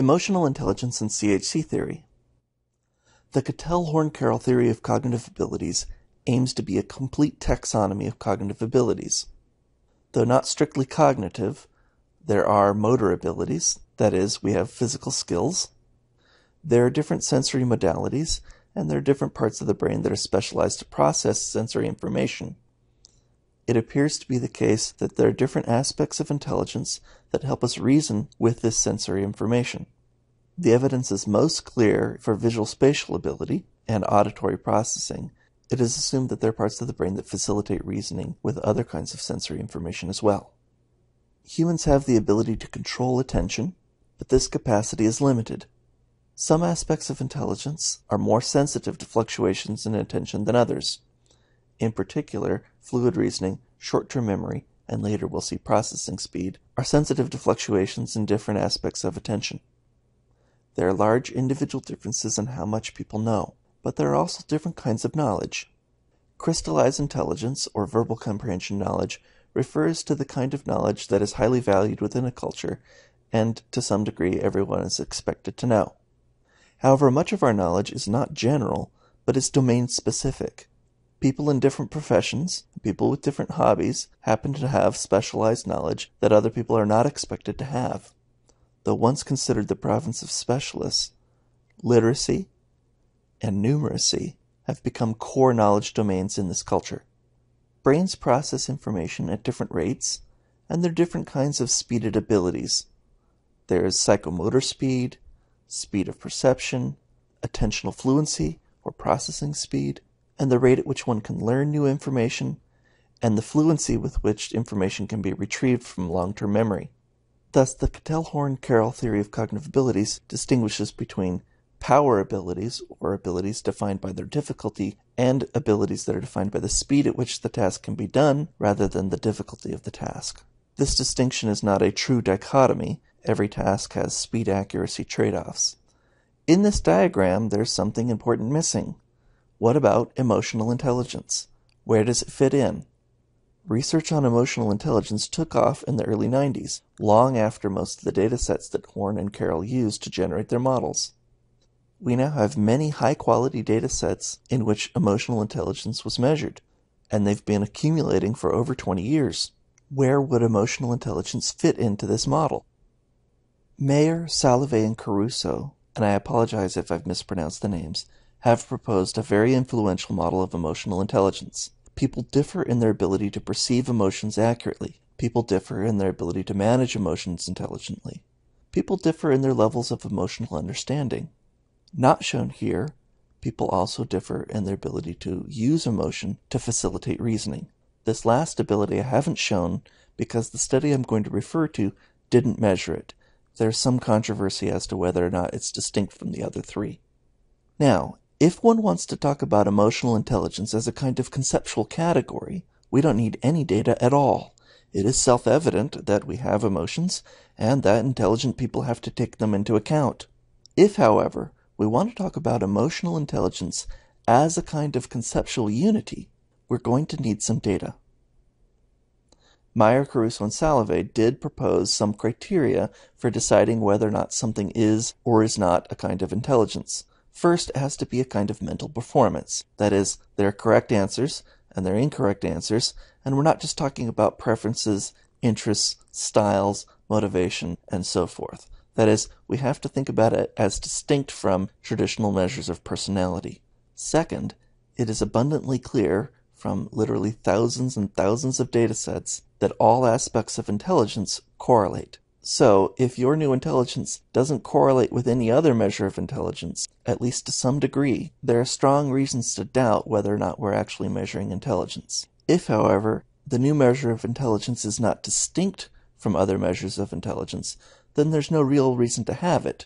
Emotional Intelligence and CHC Theory The Cattell-Horn-Carroll theory of cognitive abilities aims to be a complete taxonomy of cognitive abilities. Though not strictly cognitive, there are motor abilities, that is, we have physical skills. There are different sensory modalities, and there are different parts of the brain that are specialized to process sensory information. It appears to be the case that there are different aspects of intelligence that help us reason with this sensory information. The evidence is most clear for visual spatial ability and auditory processing. It is assumed that there are parts of the brain that facilitate reasoning with other kinds of sensory information as well. Humans have the ability to control attention, but this capacity is limited. Some aspects of intelligence are more sensitive to fluctuations in attention than others. In particular, fluid reasoning, short-term memory, and later we'll see processing speed, are sensitive to fluctuations in different aspects of attention. There are large individual differences in how much people know, but there are also different kinds of knowledge. Crystallized intelligence, or verbal comprehension knowledge, refers to the kind of knowledge that is highly valued within a culture and, to some degree, everyone is expected to know. However, much of our knowledge is not general, but is domain specific. People in different professions, people with different hobbies, happen to have specialized knowledge that other people are not expected to have. Though once considered the province of specialists, literacy and numeracy have become core knowledge domains in this culture. Brains process information at different rates, and there are different kinds of speeded abilities. There is psychomotor speed, speed of perception, attentional fluency or processing speed, and the rate at which one can learn new information, and the fluency with which information can be retrieved from long-term memory. Thus, the Cattell-Horn-Carroll theory of cognitive abilities distinguishes between power abilities, or abilities defined by their difficulty, and abilities that are defined by the speed at which the task can be done, rather than the difficulty of the task. This distinction is not a true dichotomy. Every task has speed-accuracy trade-offs. In this diagram, there's something important missing. What about emotional intelligence? Where does it fit in? Research on emotional intelligence took off in the early 90s, long after most of the data sets that Horn and Carroll used to generate their models. We now have many high quality data sets in which emotional intelligence was measured, and they've been accumulating for over 20 years. Where would emotional intelligence fit into this model? Mayer, Salovey, and Caruso, and I apologize if I've mispronounced the names, have proposed a very influential model of emotional intelligence. People differ in their ability to perceive emotions accurately. People differ in their ability to manage emotions intelligently. People differ in their levels of emotional understanding. Not shown here, people also differ in their ability to use emotion to facilitate reasoning. This last ability I haven't shown because the study I'm going to refer to didn't measure it. There's some controversy as to whether or not it's distinct from the other three. Now, if one wants to talk about emotional intelligence as a kind of conceptual category, we don't need any data at all. It is self-evident that we have emotions and that intelligent people have to take them into account. If, however, we want to talk about emotional intelligence as a kind of conceptual unity, we're going to need some data. Mayer, Caruso, and Salovey did propose some criteria for deciding whether or not something is or is not a kind of intelligence. First, it has to be a kind of mental performance. That is, there are correct answers and there are incorrect answers, and we're not just talking about preferences, interests, styles, motivation, and so forth. That is, we have to think about it as distinct from traditional measures of personality. Second, it is abundantly clear from literally thousands and thousands of data sets that all aspects of intelligence correlate. So, if your new intelligence doesn't correlate with any other measure of intelligence, at least to some degree, there are strong reasons to doubt whether or not we're actually measuring intelligence. If, however, the new measure of intelligence is not distinct from other measures of intelligence, then there's no real reason to have it.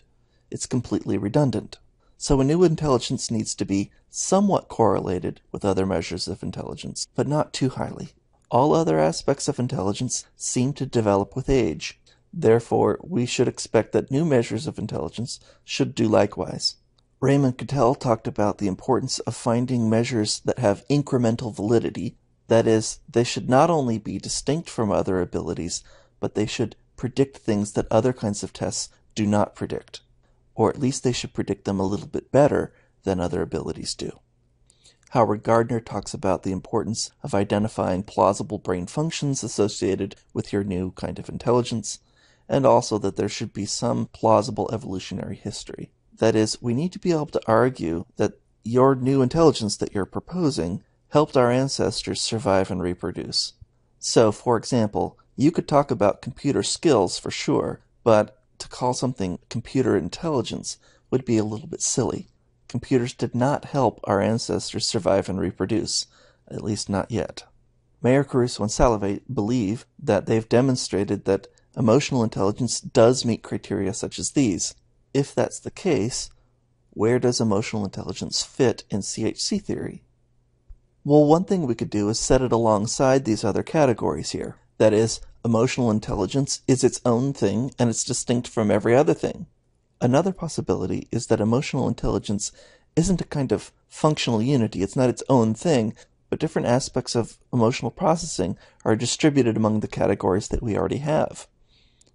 It's completely redundant. So a new intelligence needs to be somewhat correlated with other measures of intelligence, but not too highly. All other aspects of intelligence seem to develop with age. Therefore, we should expect that new measures of intelligence should do likewise. Raymond Cattell talked about the importance of finding measures that have incremental validity. That is, they should not only be distinct from other abilities, but they should predict things that other kinds of tests do not predict. or at least they should predict them a little bit better than other abilities do. Howard Gardner talks about the importance of identifying plausible brain functions associated with your new kind of intelligence, and also that there should be some plausible evolutionary history. That is, we need to be able to argue that your new intelligence that you're proposing helped our ancestors survive and reproduce. So, for example, you could talk about computer skills for sure, but to call something computer intelligence would be a little bit silly. Computers did not help our ancestors survive and reproduce, at least not yet. Mayer Caruso, and Salovey believe that they've demonstrated that emotional intelligence does meet criteria such as these. If that's the case, where does emotional intelligence fit in CHC theory? Well, one thing we could do is set it alongside these other categories here. That is, emotional intelligence is its own thing and it's distinct from every other thing. Another possibility is that emotional intelligence isn't a kind of functional unity, it's not its own thing, but different aspects of emotional processing are distributed among the categories that we already have.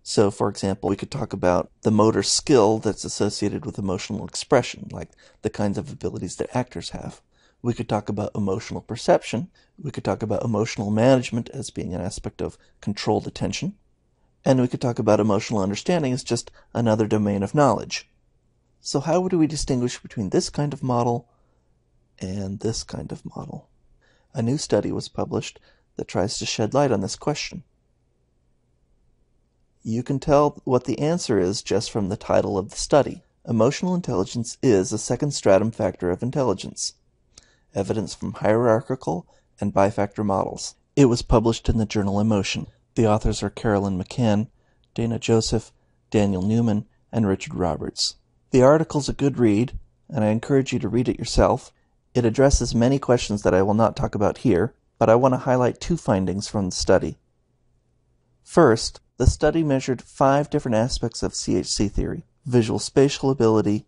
So, for example, we could talk about the motor skill that's associated with emotional expression, like the kinds of abilities that actors have. We could talk about emotional perception. We could talk about emotional management as being an aspect of controlled attention. And we could talk about emotional understanding as just another domain of knowledge. So, how do we distinguish between this kind of model and this kind of model? A new study was published that tries to shed light on this question. You can tell what the answer is just from the title of the study. Emotional intelligence is a second stratum factor of intelligence evidence from hierarchical and bifactor models. It was published in the journal Emotion. The authors are Carolyn MacCann, Dana Joseph, Daniel Newman, and Richard Roberts. The article's a good read, and I encourage you to read it yourself. It addresses many questions that I will not talk about here, but I want to highlight two findings from the study. First, the study measured five different aspects of CHC theory visual spatial ability,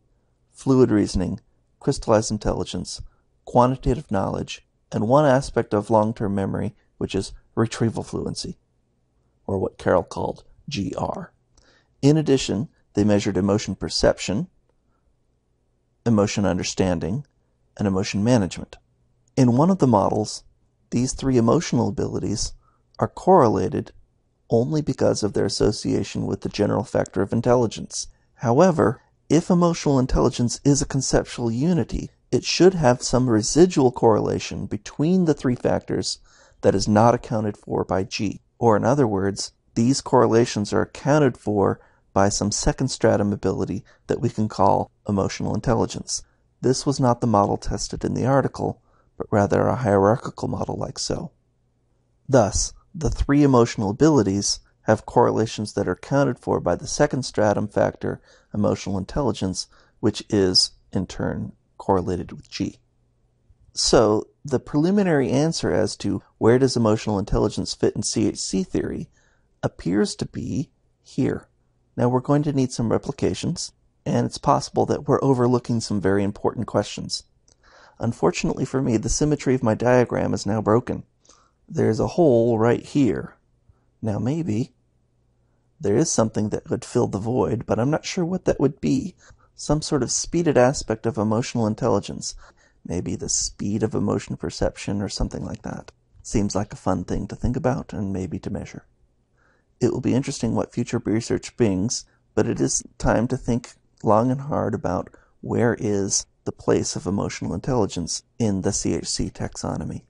fluid reasoning, crystallized intelligence, quantitative knowledge, and one aspect of long-term memory, which is retrieval fluency, or what Carroll called GR. In addition, they measured emotion perception, emotion understanding, and emotion management. In one of the models, these three emotional abilities are correlated only because of their association with the general factor of intelligence. However, if emotional intelligence is a conceptual unity, it should have some residual correlation between the three factors that is not accounted for by G. Or in other words, these correlations are accounted for by some second stratum ability that we can call emotional intelligence. This was not the model tested in the article, but rather a hierarchical model like so. Thus, the three emotional abilities have correlations that are accounted for by the second stratum factor, emotional intelligence, which is, in turn, correlated with G. So the preliminary answer as to where does emotional intelligence fit in CHC theory appears to be here. Now we're going to need some replications, and it's possible that we're overlooking some very important questions. Unfortunately for me, the symmetry of my diagram is now broken. There's a hole right here. Now maybe there is something that would fill the void, but I'm not sure what that would be some sort of speeded aspect of emotional intelligence, maybe the speed of emotion perception or something like that. Seems like a fun thing to think about and maybe to measure. It will be interesting what future research brings, but it is time to think long and hard about where is the place of emotional intelligence in the CHC taxonomy.